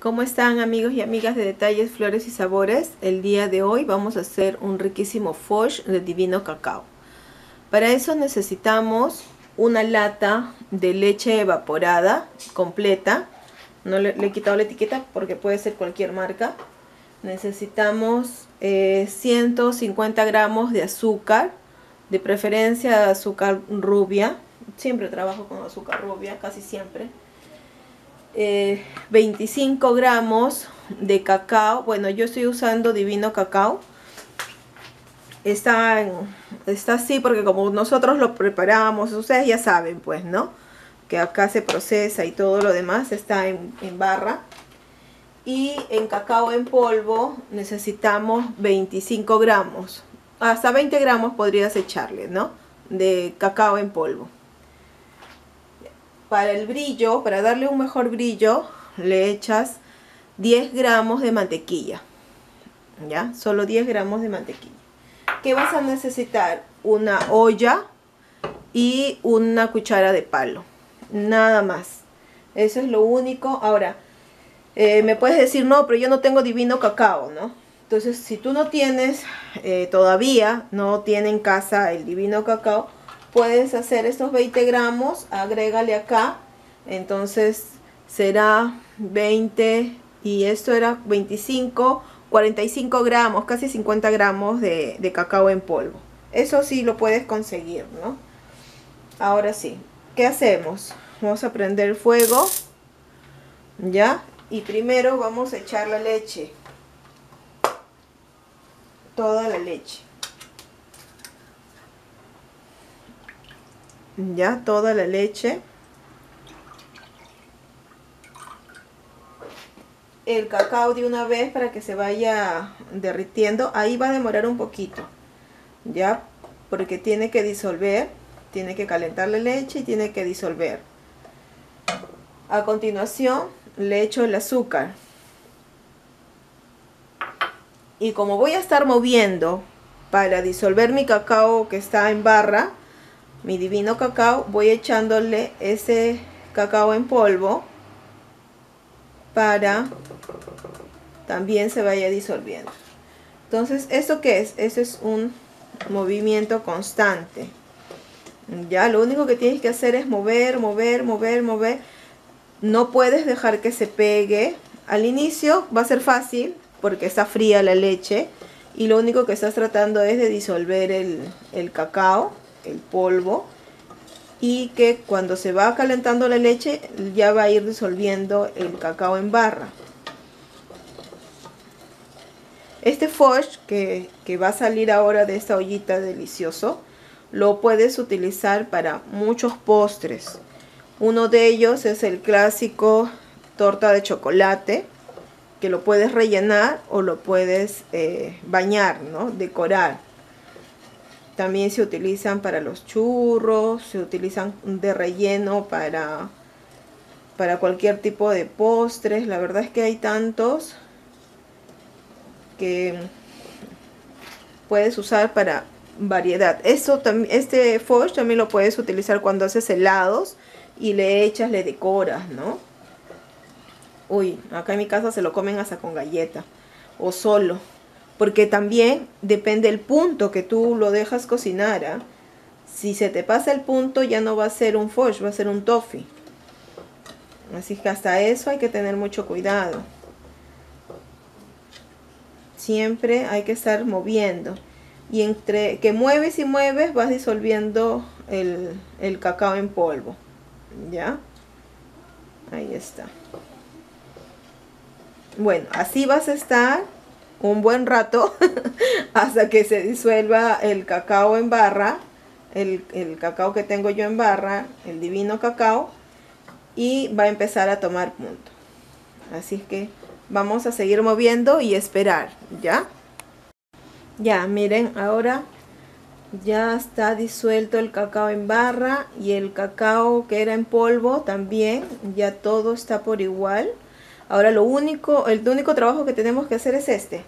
¿Cómo están amigos y amigas de Detalles, Flores y Sabores? El día de hoy vamos a hacer un riquísimo foch de divino cacao. Para eso necesitamos una lata de leche evaporada completa. No le, he quitado la etiqueta porque puede ser cualquier marca. Necesitamos 150 eh, gramos de azúcar, de preferencia azúcar rubia. Siempre trabajo con azúcar rubia, casi siempre 25 eh, gramos de cacao. Bueno, yo estoy usando divino cacao. Está, está así porque como nosotros lo preparamos, ustedes ya saben pues, ¿no? Que acá se procesa y todo lo demás está en, barra. Y en cacao en polvo necesitamos 25 gramos. Hasta 20 gramos podrías echarle, ¿no? De cacao en polvo para el brillo, para darle un mejor brillo, le echas 10 gramos de mantequilla. ¿Ya? Solo 10 gramos de mantequilla. ¿Qué vas a necesitar? Una olla y una cuchara de palo. Nada más. Eso es lo único. Ahora, eh, me puedes decir, no, pero yo no tengo divino cacao, ¿no? Entonces, si tú no tienes eh, todavía, no tiene en casa el divino cacao, puedes hacer estos 20 gramos, agrégale acá, entonces será 20 y esto era 25, 45 gramos, casi 50 gramos de, cacao en polvo. Eso sí lo puedes conseguir, ¿no? Ahora sí, ¿qué hacemos? Vamos a prender fuego, ¿ya? Y primero vamos a echar la leche, toda la leche. Ya toda la leche. El cacao de una vez para que se vaya derritiendo. Ahí va a demorar un poquito ya porque tiene que disolver tiene que calentar la leche y tiene que disolver. A continuación le echo el azúcar. Y como voy a estar moviendo para disolver mi cacao que está en barra mi divino cacao, voy echándole ese cacao en polvo para también se vaya disolviendo. Entonces, ¿esto qué es? Eso es un movimiento constante. Ya, lo único que tienes que hacer es mover, mover, mover, mover. No puedes dejar que se pegue. Al inicio va a ser fácil porque está fría la leche y lo único que estás tratando es de disolver el, el cacao el polvo y que cuando se va calentando la leche ya va a ir disolviendo el cacao en barra. Este foch que, que va a salir ahora de esta ollita delicioso lo puedes utilizar para muchos postres. Uno de ellos es el clásico torta de chocolate que lo puedes rellenar o lo puedes eh, bañar, ¿no? decorar. También se utilizan para los churros, se utilizan de relleno para, para cualquier tipo de postres. La verdad es que hay tantos que puedes usar para variedad. Esto, este foch también lo puedes utilizar cuando haces helados y le echas, le decoras, ¿no? Uy, acá en mi casa se lo comen hasta con galleta o solo porque también depende el punto que tú lo dejas cocinar. ¿ah? Si se te pasa el punto ya no va a ser un foch, va a ser un toffee. Así que hasta eso hay que tener mucho cuidado. Siempre hay que estar moviendo. Y entre que mueves y mueves vas disolviendo el, el cacao en polvo. ¿Ya? Ahí está. Bueno, así vas a estar un buen rato hasta que se disuelva el cacao en barra, el, cacao que tengo yo en barra, el divino cacao, y va a empezar a tomar punto. Así que vamos a seguir moviendo y esperar, ¿ya? Ya, miren, ahora ya está disuelto el cacao en barra y el cacao que era en polvo también, ya todo está por igual. Ahora lo único, el único trabajo que tenemos que hacer es este.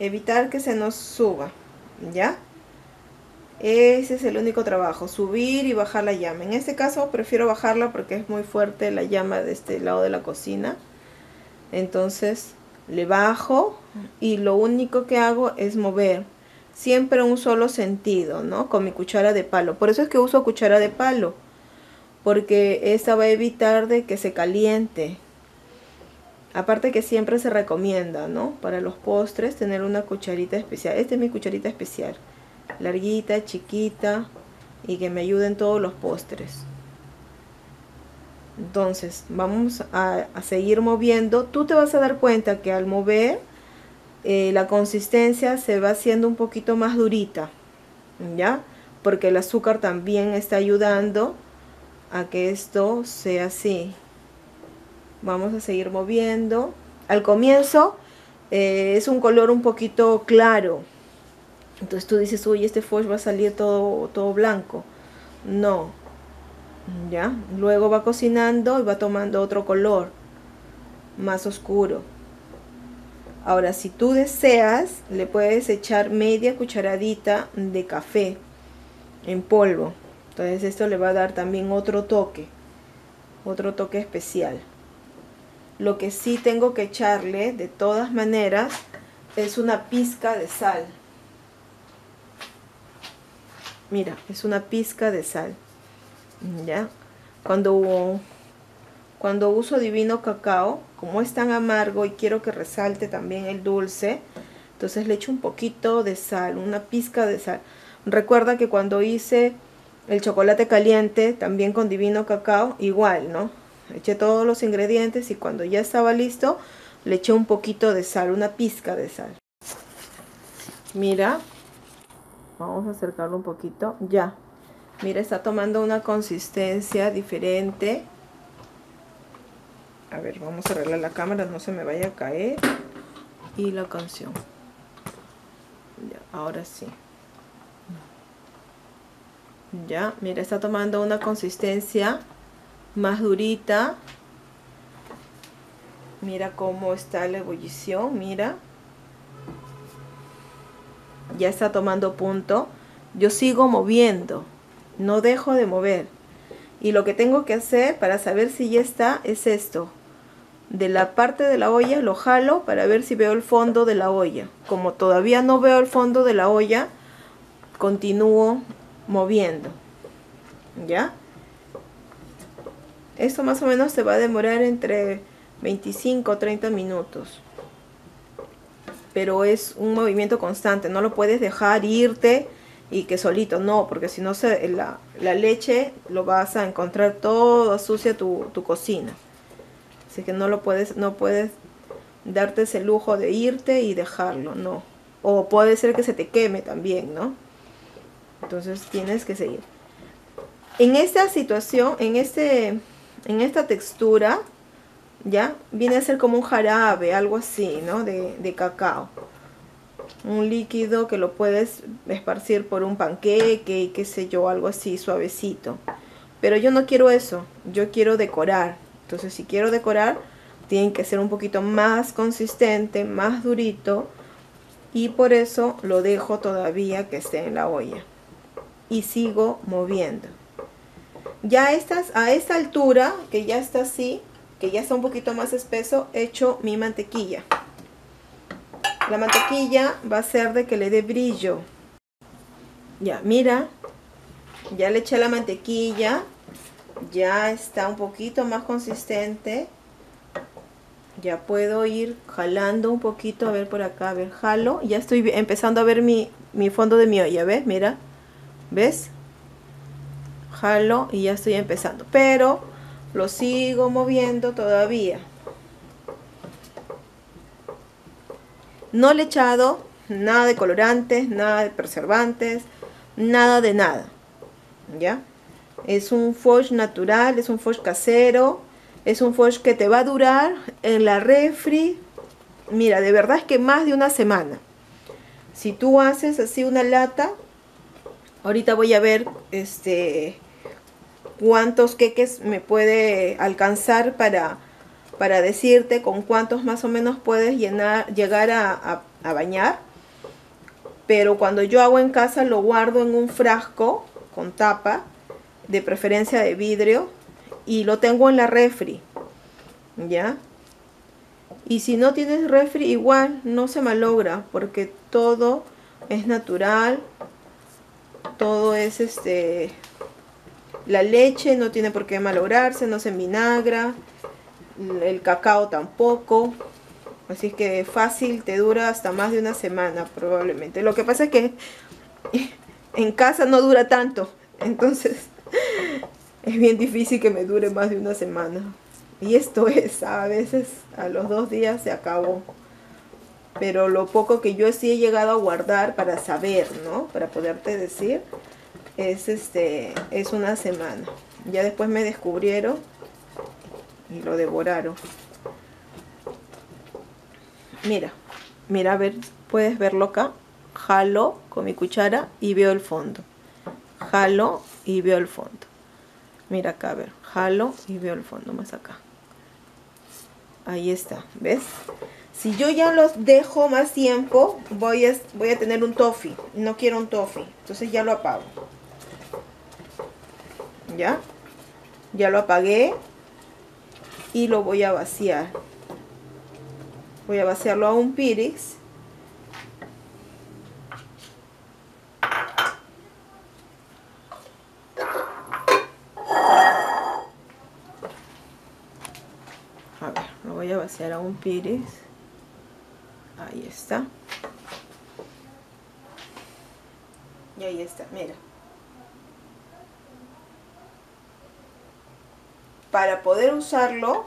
Evitar que se nos suba. ¿Ya? Ese es el único trabajo. Subir y bajar la llama. En este caso prefiero bajarla porque es muy fuerte la llama de este lado de la cocina. Entonces le bajo y lo único que hago es mover. Siempre un solo sentido, ¿no? Con mi cuchara de palo. Por eso es que uso cuchara de palo. Porque esta va a evitar de que se caliente. Aparte que siempre se recomienda, ¿no? Para los postres tener una cucharita especial. Esta es mi cucharita especial. Larguita, chiquita y que me ayude en todos los postres. Entonces, vamos a, seguir moviendo. Tú te vas a dar cuenta que al mover, eh, la consistencia se va haciendo un poquito más durita. ¿Ya? Porque el azúcar también está ayudando a que esto sea así. Vamos a seguir moviendo. Al comienzo eh, es un color un poquito claro. Entonces tú dices, uy, este foch va a salir todo, todo blanco. No, ¿ya? Luego va cocinando y va tomando otro color más oscuro. Ahora, si tú deseas, le puedes echar media cucharadita de café en polvo. Entonces esto le va a dar también otro toque, otro toque especial. Lo que sí tengo que echarle, de todas maneras, es una pizca de sal. Mira, es una pizca de sal. ¿ya? Cuando, cuando uso divino cacao, como es tan amargo y quiero que resalte también el dulce, entonces le echo un poquito de sal, una pizca de sal. Recuerda que cuando hice el chocolate caliente, también con divino cacao, igual, ¿no? Eché todos los ingredientes y cuando ya estaba listo, le eché un poquito de sal, una pizca de sal. Mira, vamos a acercarlo un poquito, ya, Mira, está tomando una consistencia diferente. A ver, vamos a arreglar la cámara, no se me vaya a caer. Y la canción. Ahora sí. Ya, mira, está tomando una consistencia más durita. Mira cómo está la ebullición, mira. Ya está tomando punto. Yo sigo moviendo no dejo de mover. Y lo que tengo que hacer para saber si ya está es esto. De la parte de la olla lo jalo para ver si veo el fondo de la olla. Como todavía no veo el fondo de la olla, continúo moviendo. ¿Ya? Esto más o menos se va a demorar entre 25 o 30 minutos. Pero es un movimiento constante, no lo puedes dejar irte y que solito, no, porque si no la, la, leche lo vas a encontrar todo sucia tu, tu cocina. Así que no lo puedes, no puedes darte ese lujo de irte y dejarlo, no. O puede ser que se te queme también, ¿no? Entonces tienes que seguir. En esta situación, en, este, en esta textura, ¿ya? Viene a ser como un jarabe, algo así, ¿no? De, cacao un líquido que lo puedes esparcir por un panqueque y qué sé yo, algo así suavecito. Pero yo no quiero eso, yo quiero decorar. Entonces si quiero decorar, tiene que ser un poquito más consistente, más durito. Y por eso lo dejo todavía que esté en la olla. Y sigo moviendo. Ya estás a esta altura, que ya está así, que ya está un poquito más espeso, echo mi mantequilla. La mantequilla va a ser de que le dé brillo. Ya, mira. Ya le eché la mantequilla. Ya está un poquito más consistente. Ya puedo ir jalando un poquito. A ver por acá. A ver, jalo. Ya estoy empezando a ver mi, mi fondo de mi olla. ¿Ves? Mira. ¿Ves? Jalo y ya estoy empezando. Pero lo sigo moviendo todavía. No le he echado nada de colorantes, nada de preservantes, nada de nada. ¿Ya? Es un foch natural, es un foch casero, es un foch que te va a durar en la refri. Mira, de verdad es que más de una semana. Si tú haces así una lata, ahorita voy a ver este cuántos queques me puede alcanzar para para decirte con cuántos más o menos puedes llenar, llegar a, bañar. Pero cuando yo hago en casa lo guardo en un frasco con tapa, de preferencia de vidrio, y lo tengo en la refri. ¿Ya? Y si no tienes refri, igual no se malogra porque todo es natural. Todo es este... La leche no tiene por qué malograrse, no se vinagra. El cacao tampoco. Así que fácil, te dura hasta más de una semana probablemente. Lo que pasa es que en casa no dura tanto. Entonces es bien difícil que me dure más de una semana. Y esto es, a veces a los dos días se acabó. Pero lo poco que yo sí he llegado a guardar para saber, ¿no? Para poderte decir, es este, es una semana. Ya después me descubrieron y lo devoraron. Mira, mira, a ver, puedes verlo acá. Jalo con mi cuchara y veo el fondo. Jalo y veo el fondo. Mira acá, a ver, jalo y veo el fondo más acá. Ahí está, ¿ves? Si yo ya los dejo más tiempo, voy a, voy a tener un toffee. No quiero un toffee, entonces ya lo apago. ¿Ya? Ya lo apagué y lo voy a vaciar. Voy a vaciarlo a un Pirix. A ver, lo voy a vaciar a un Pirix. Ahí está. Y ahí está, mira. Para poder usarlo,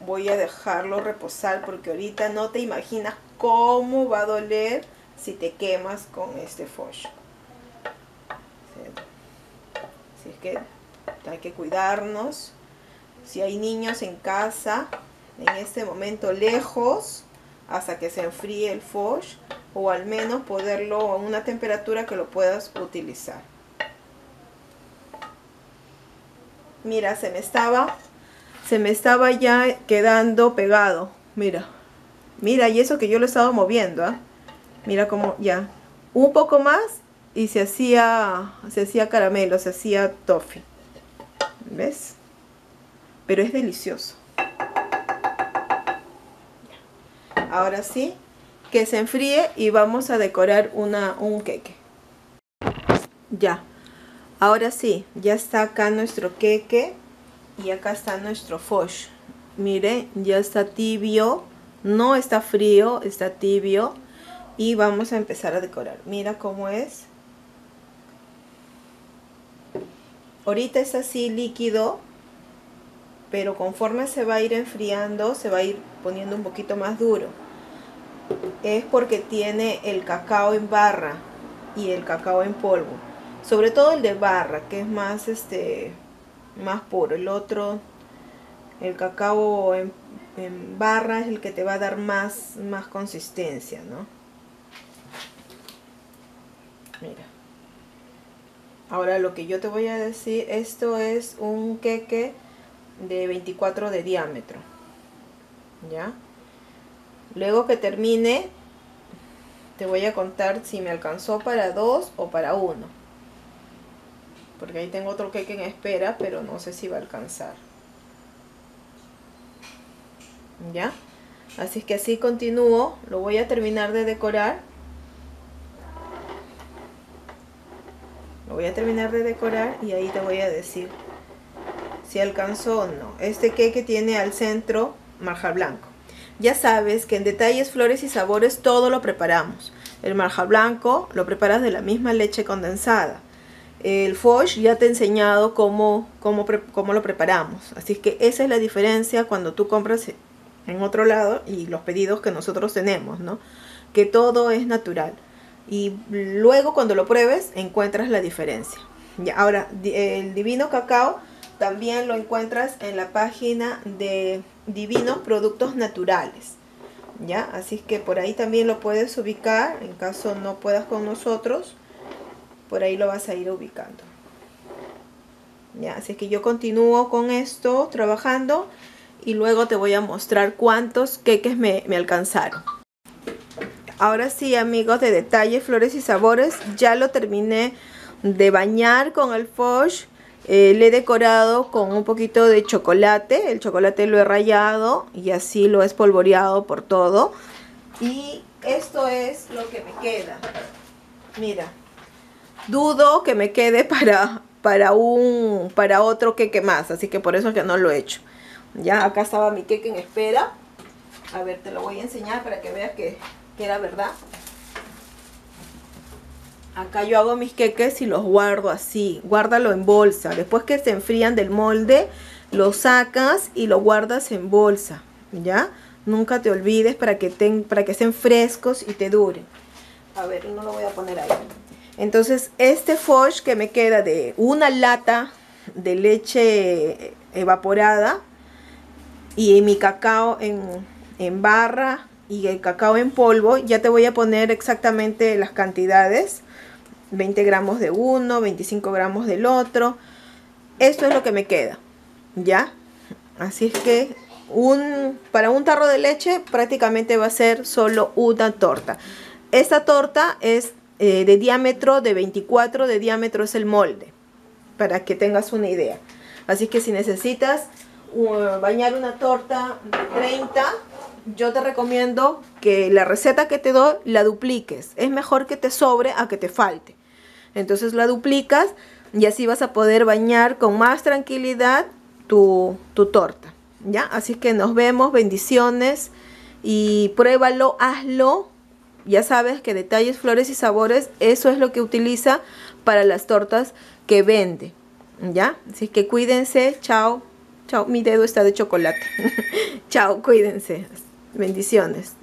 voy a dejarlo reposar porque ahorita no te imaginas cómo va a doler si te quemas con este fosh. Así es que hay que cuidarnos. Si hay niños en casa, en este momento lejos, hasta que se enfríe el fosh, o al menos poderlo a una temperatura que lo puedas utilizar. Mira, se me estaba se me estaba ya quedando pegado. Mira. Mira, y eso que yo lo estaba moviendo, ¿ah? Mira cómo ya. Un poco más y se hacía, se hacía caramelo, se hacía toffee. ¿Ves? Pero es delicioso. Ahora sí, que se enfríe y vamos a decorar una, un queque. Ya. Ahora sí, ya está acá nuestro queque y acá está nuestro fosh. Mire ya está tibio no está frío está tibio. Y vamos a empezar a decorar. Mira cómo es. Ahorita es así líquido pero conforme se va a ir enfriando se va a ir poniendo un poquito más duro. Es porque tiene el cacao en barra y el cacao en polvo sobre todo el de barra que es más este más puro. El otro, el cacao en, barra es el que te va a dar más, más consistencia, ¿no? Mira. Ahora lo que yo te voy a decir, esto es un queque de 24 de diámetro. ¿Ya? Luego que termine, te voy a contar si me alcanzó para dos o para uno porque ahí tengo otro cake en espera, pero no sé si va a alcanzar. ¿Ya? Así que así continúo, lo voy a terminar de decorar. Lo voy a terminar de decorar y ahí te voy a decir si alcanzó o no. Este cake tiene al centro marja blanco. Ya sabes que en detalles, flores y sabores todo lo preparamos. El marja blanco lo preparas de la misma leche condensada. El Foch ya te he enseñado cómo, cómo, cómo, lo preparamos. Así que esa es la diferencia cuando tú compras en otro lado y los pedidos que nosotros tenemos, ¿no? Que todo es natural. Y luego cuando lo pruebes encuentras la diferencia. Ya, ahora, el Divino Cacao también lo encuentras en la página de Divinos Productos Naturales. ¿Ya? Así que por ahí también lo puedes ubicar en caso no puedas con nosotros por ahí lo vas a ir ubicando. Ya, así que yo continúo con esto trabajando y luego te voy a mostrar cuántos queques me, me alcanzaron. Ahora sí amigos de detalles, flores y sabores, ya lo terminé de bañar con el Foch Eh, le he decorado con un poquito de chocolate. El chocolate lo he rayado y así lo he espolvoreado por todo. Y esto es lo que me queda. Mira, dudo que me quede para, para, un, para otro queque más. Así que por eso es que no lo he hecho. Ya, acá estaba mi queque en espera. A ver, te lo voy a enseñar para que veas que, que era verdad. Acá yo hago mis queques y los guardo así. Guárdalo en bolsa. Después que se enfrían del molde, lo sacas y lo guardas en bolsa. ¿Ya? Nunca te olvides para que, para que estén frescos y te duren. A ver, no lo voy a poner ahí. Entonces, este foch que me queda de una lata de leche evaporada y mi cacao en, en barra y el cacao en polvo, ya te voy a poner exactamente las cantidades 20 gramos de uno, 25 gramos del otro. Esto es lo que me queda, ¿ya? Así es que un, para un tarro de leche prácticamente va a ser solo una torta. Esta torta es eh, de diámetro de 24, de diámetro es el molde, para que tengas una idea. Así que si necesitas bañar una torta de 30, yo te recomiendo que la receta que te doy la dupliques. Es mejor que te sobre a que te falte. Entonces la duplicas y así vas a poder bañar con más tranquilidad tu, torta. ¿Ya? Así que nos vemos, bendiciones y pruébalo, hazlo. Ya sabes que detalles, flores y sabores, eso es lo que utiliza para las tortas que vende. ¿Ya? Así que cuídense, chao. Chao, mi dedo está de chocolate. chao, cuídense. Bendiciones.